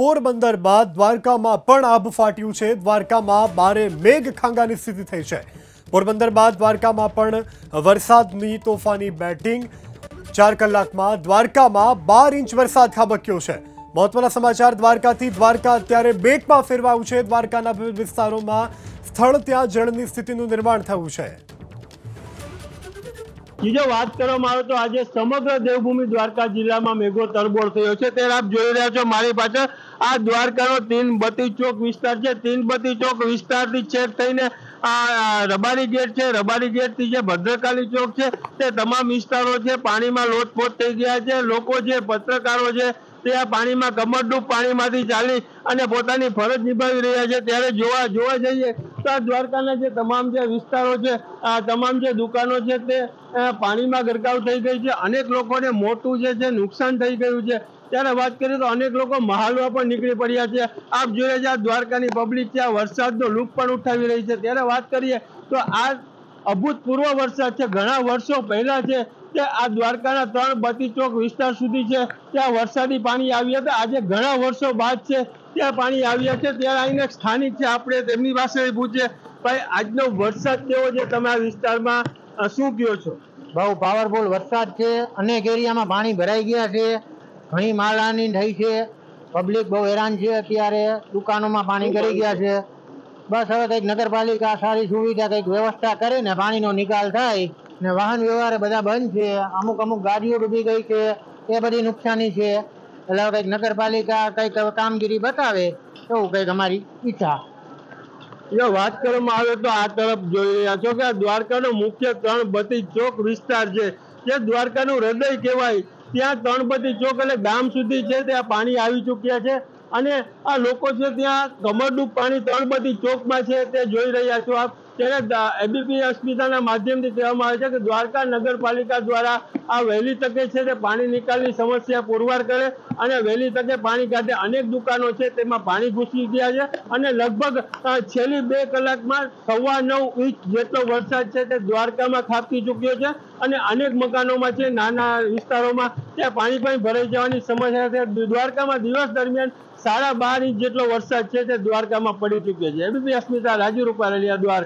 પોરબંદર બાદ દ્વારકામાં પણ આબ ફાટ્યું છે દ્વારકામાં બારે મેઘ ખાંગાની સ્થિતિ થઈ છે પોરબંદર બાદ દ્વારકામાં પણ વરસાદની તોફાની બેટિંગ ચાર કલાકમાં દ્વારકામાં બાર ઇંચ વરસાદ ખાબક્યો છે મહત્વના સમાચાર દ્વારકાથી દ્વારકા અત્યારે બેટમાં ફેરવાયું છે દ્વારકાના વિવિધ વિસ્તારોમાં સ્થળ ત્યાં જળની સ્થિતિનું નિર્માણ થયું છે યુજો વાત કરવા માંરો તો આજે સમગ્ર દેવભૂમિ દ્વારકા જિલ્લામાં મેઘો તડબોળ થયો છે તે આપ જોઈ રહ્યા છો મારી પાસે આ દ્વારકાનો 3 બતી ચોક વિસ્તાર છે 3 બતી ચોક વિસ્તારની ચેક થઈને આ રબારી જેટ છે રબારી જેટથી જે બદ્રકાલી ચોક છે તે તમામ વિસ્તારો છે પાણીમાં લોટપોટ થઈ ગયા છે લોકો છે પત્રકારો છે તે આ પાણીમાં કમરડૂબ પાણીમાંથી ચાલી અને પોતાની ફરજ નિભાવી રહ્યા છે ત્યારે જોવા જોવા જઈએ તો આ દ્વારકાના જે તમામ જે વિસ્તારો છે આ તમામ જે દુકાનો છે તે પાણીમાં ગરકાવ થઈ ગઈ છે અનેક લોકોને મોટું જે છે નુકસાન થઈ ગયું છે ત્યારે વાત કરીએ તો અનેક લોકો મહાલવા પણ નીકળી પડ્યા છે આપ જોઈએ છે આ દ્વારકાની પબ્લિક છે આ વરસાદનો લુક પણ ઉઠાવી રહી છે ત્યારે વાત કરીએ તો આ અબૂત પૂર્વ વર્ષ છે ઘણા વર્ષો પહેલા છે કે આ દ્વારકાના 3 32 ચોક વિસ્તાર સુધી છે કે આ વરસાદી પાણી આવિયે તે આજે ઘણા વર્ષો બાદ છે કે પાણી આવિયે છે ત્યાર આને સ્થાનિક છે આપણે જમીનવાસી ભૂજે પણ આજનો વરસાદ કેવો છે તમે આ વિસ્તારમાં શું ગયો છો બહુ પાવરફુલ વરસાદ છે અને કેરિયામાં પાણી ભરાઈ ગયા છે ઘણી માળાની ઢાઈ છે પબ્લિક બહુ હેરાન છે અત્યારે દુકાનોમાં પાણી કરી ગયા છે બસ હવે આઈ નગરપાલિકા આ સારી સુવિધા કઈક વ્યવસ્થા કરે ને પાણીનો નિકાલ થાય ને વાહન વ્યવહાર બધા બંધ છે અમુક અમુક ગાડીઓ ડૂબી ગઈ કે એ બધી નુકસાની છે અલાવ એક નગરપાલિકા કઈક કામગીરી બતાવે તો ઉં કઈક અમારી ઈચ્છા જો વાત કરવામાં આવે તો આ તરફ જોઈ રહ્યા છો કે દ્વારકાનો મુખ્ય ત્રણ બટી ચોક વિસ્તાર છે કે દ્વારકાનું હૃદય કહેવાય ત્યાં ત્રણ બટી ચોક અને ગામ સુધી જે ત્યાં પાણી આવી ચૂક્યા છે અને આ લોકો છે ત્યાં કમરનું પાણી તળબટી ચોકમાં છે તે જોઈ રહ્યા છો આપ લેડા બીબીએસ સ્મિતાના માધ્યમથી જેવા માહિતી આવે છે કે દ્વારકા નગરપાલિકા દ્વારા આ વેલી તકે છે તે પાણી નીકળની સમસ્યા પુરવાર કરે અને વેલી તકે પાણી ગાઢે અનેક દુકાનો છે તેમાં પાણી ઘૂસી ગયા છે અને લગભગ છેલી બે કલાકમાં સવા 9 ઇંચ જેટલો વરસાદ છે તે દ્વારકામાં ખાકી ચૂક્યો છે અને અનેક મકાનોમાં છે નાના વિસ્તારોમાં તે પાણી પાણી ભરાઈ જવાની સમસ્યા છે દ્વારકામાં દિવસ દરમિયાન 12 ઇંચ જેટલો વરસાદ છે તે દ્વારકામાં પડી ચૂક્યો છે બીબીએસ સ્મિતા રાજુ રૂપારેલિયા